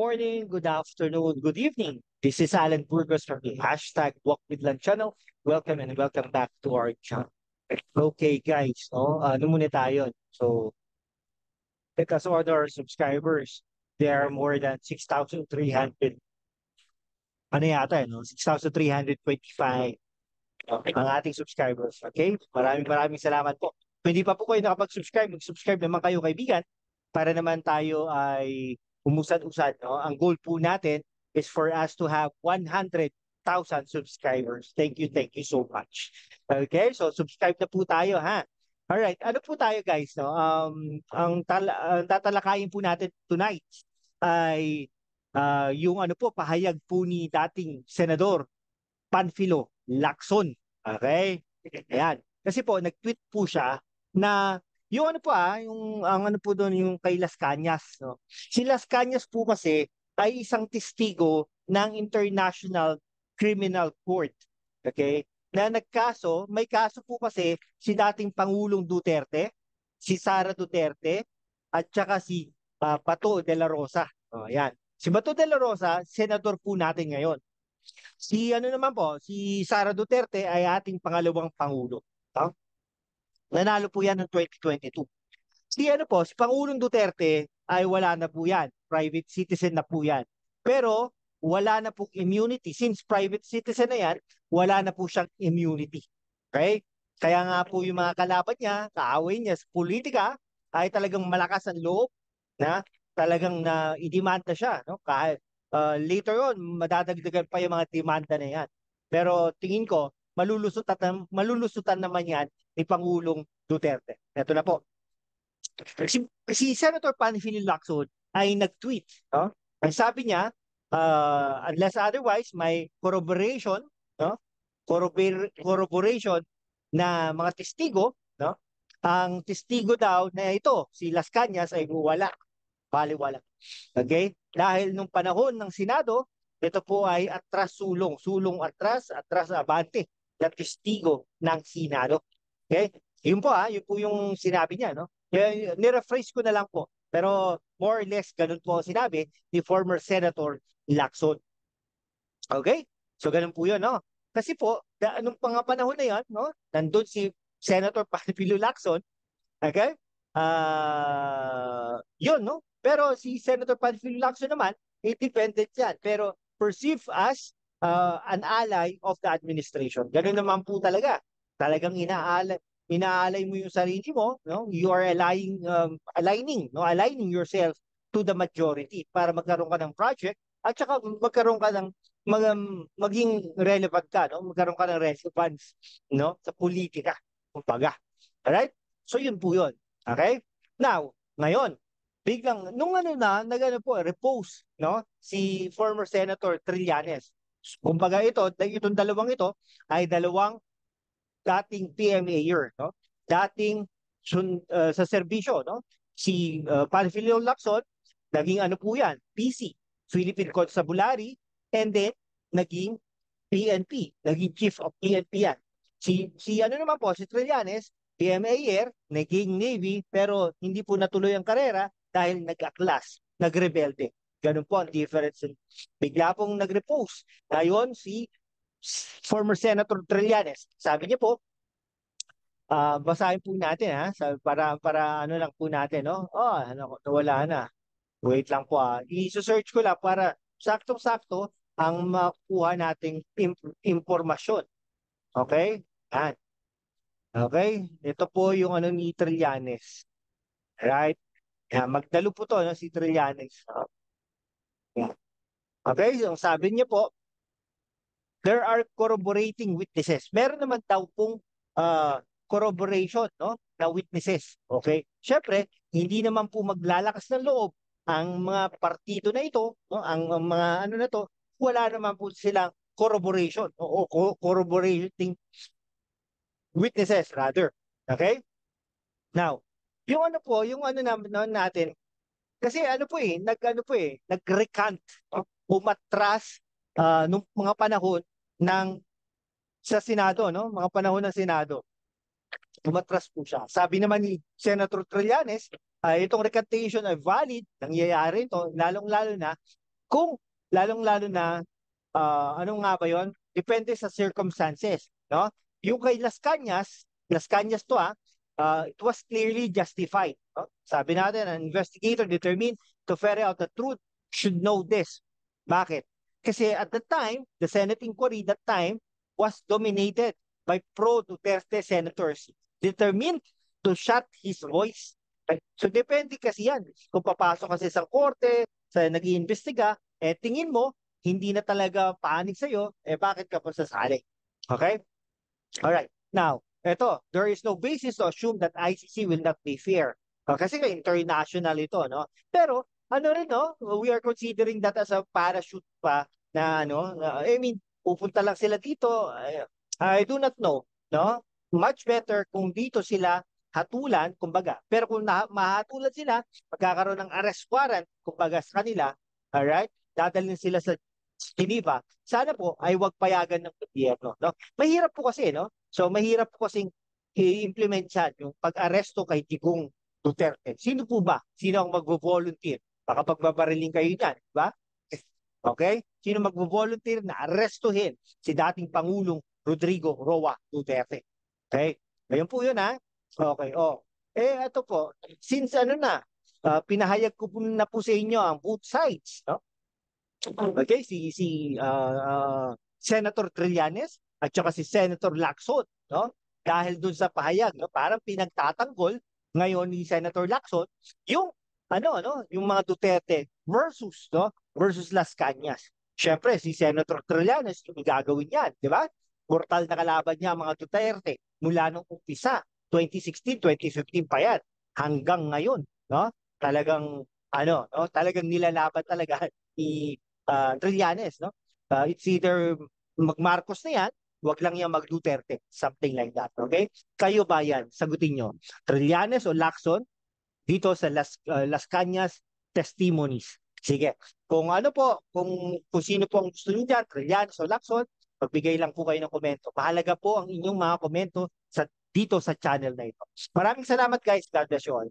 morning, good afternoon, good evening. This is Alan Burgos from the hashtag Walk with Land channel. Welcome and welcome back to our channel. Okay guys, no? ano muna tayo? So, because of our subscribers, there are more than 6,300 ano yata, no? 6,325 ang ating subscribers. Okay? Maraming maraming salamat po. Kung hindi pa po kayo nakapag-subscribe, mag-subscribe naman kayo kaibigan para naman tayo ay umusad-usad. No? Ang goal po natin is for us to have 100,000 subscribers. Thank you, thank you so much. Okay, so subscribe na po tayo ha. All right, ano po tayo guys, no? Um ang tala, uh, tatalakayin po natin tonight ay uh, yung ano po pahayag po ni dating senador Panfilo Lacson. Okay? Ayan. Kasi po nag-tweet po siya na yung ano po ah, yung ang ano po doon yung kay Las Cañas, no. Si Las Cañas po kasi ay isang testigo ng International Criminal Court. Okay? Na nagkaso, may kaso po kasi si dating Pangulong Duterte, si Sara Duterte, at saka si uh, Bato de la Rosa. Oh, yan. Si Bato de la Rosa, senador po natin ngayon. Si ano naman po, si Sara Duterte ay ating pangalawang pangulo. Oh? Nanalo po yan noong 2022. Si ano po, si Pangulong Duterte ay wala na po yan. Private citizen na po yan. Pero wala na po immunity. Since private citizen na yan, wala na po siyang immunity. Okay? Kaya nga po yung mga kalaban niya, kaaway niya sa politika, ay talagang malakas ang loob na talagang na idemanda siya. No? Kahit uh, later on, madadagdagan pa yung mga demanda na yan. Pero tingin ko, malulusutan, malulusutan naman yan ni Pangulong Duterte. Ito na po. Si, si Senator Panfilo Lacson ay nag-tweet. No? Ang sabi niya, uh, unless otherwise, may corroboration, no? Corrobor corroboration na mga testigo, no? Ang testigo daw na ito, si Las Cañas ay wala. Baliwala. Okay? Dahil nung panahon ng Senado, ito po ay atras sulong, sulong atras, atras abante na testigo ng Senado. Okay? Yun po ha, ah, yun po yung sinabi niya, no? Nirephrase ko na lang po. Pero more or less ganun po sinabi ni former Senator Lacson. Okay? So ganun po yun, no? Kasi po, da, anong mga panahon na yan, no? Nandun si Senator Panfilo Lacson, okay? Uh, yun, no? Pero si Senator Panfilo Lacson naman, independent yan. Pero perceived as uh, an ally of the administration. Ganun naman po talaga. Talagang inaalay, inaalay mo yung sarili mo, no? You are aligning, um, aligning, no? Aligning yourself to the majority para magkaroon ka ng project at saka magkaroon ka ng mag, maging relevant ka, no? Magkaroon ka ng relevance, no? Sa politika, kumbaga. Alright? So yun po yun. Okay? Now, ngayon, biglang, nung ano na, nagano po, repose, no? Si former Senator Trillanes. Kumbaga ito, itong dalawang ito ay dalawang dating PMAer, no? Dating sun, uh, sa serbisyo, no? Si uh, Panfilo Lacson, naging ano po yan, PC, Philippine Constabulary, and then naging PNP, naging Chief of PNP yan. Si, si ano naman po, si Trillanes, PMAer, naging Navy, pero hindi po natuloy ang karera dahil nag-aklas, nagrebelde. Ganun po ang difference. Bigla pong nag-repose. Ngayon, si former Senator Trillanes, sabi niya po, uh, basahin po natin ha, para, para ano lang po natin, no? Oh, ano, nawala na. Wait lang po ha. I-search ko lang para saktong-sakto ang makuha nating imp- impormasyon. Okay? Yan. Okay? Ito po yung ano ni Trillanes. Right? Yan, magdalo po to no, si Trillanes. Okay, so sabi niya po, there are corroborating witnesses. Meron naman daw pong uh, corroboration no, na witnesses. Okay? Siyempre, hindi naman po maglalakas ng loob ang mga partido na ito, no, ang, mga ano na to, wala naman po silang corroboration o, o corroborating witnesses rather. Okay? Now, yung ano po, yung ano na, natin, kasi ano po eh, nag ano po eh, nag-recant, umatras uh, nung mga panahon ng sa Senado, no? Mga panahon ng Senado. Umatras po siya. Sabi naman ni Senator Trillanes, uh, itong recantation ay valid, nangyayari ito, lalong-lalo na Kung lalong-lalo na ah, ano nga ba 'yon? Depende sa circumstances, no? Yung kay Las Cañas, Las Cañas to ah, uh, it was clearly justified. No? Sabi natin, an investigator determined to ferret out the truth should know this. Bakit? Kasi at the time, the Senate inquiry that time was dominated by pro-Duterte senators determined to shut his voice. So depende kasi yan. Kung papasok kasi sa korte, sa nag-iimbestiga, eh tingin mo, hindi na talaga panig sa'yo, eh bakit ka pa sasali? Okay? Alright. Now, eto, there is no basis to assume that ICC will not be fair. Uh, kasi international ito, no? Pero ano rin, no? We are considering that as a parachute pa na ano, I mean, pupunta lang sila dito. I, do not know, no? Much better kung dito sila hatulan, kumbaga. Pero kung na, mahatulan sila, magkakaroon ng arrest warrant, kumbaga sa kanila, alright? Dadalhin sila sa Geneva. Sana po ay wag payagan ng gobyerno, no? Mahirap po kasi, no? So mahirap po kasing i-implement yan, yung pag-aresto kay Digong Duterte. Sino po ba? Sino ang magvo-volunteer? Baka pagbabariling kayo niyan, di ba? Okay? Sino magvo-volunteer na arestuhin si dating Pangulong Rodrigo Roa Duterte? Okay? Ayun po yun ha. Okay, oh. Eh, ito po, since ano na, uh, pinahayag ko po na po sa inyo ang both sides, no? Okay, si si uh, uh, Senator Trillanes at saka si Senator Lacson, no? Dahil dun sa pahayag, no, parang pinagtatanggol ngayon ni Senator Lacson yung ano ano, yung mga Duterte versus, no, versus Las Cañas. Syempre si Senator Trillanes yung gagawin yan, di ba? Mortal na kalaban niya mga Duterte mula nung umpisa 2016, 2015 pa yan hanggang ngayon, no? Talagang ano, no? Talagang nilalaban talaga ni uh, Trillanes, no? Uh, it's either mag-Marcos na yan, wag lang yan mag-Duterte, something like that, okay? Kayo ba yan? Sagutin nyo. Trillanes o Lacson dito sa Las, uh, Las Cañas testimonies. Sige. Kung ano po, kung, kung sino po ang gusto nyo dyan, Trillanes o Lacson, magbigay lang po kayo ng komento. Mahalaga po ang inyong mga komento sa dito sa channel na ito. Maraming salamat guys. God bless you all.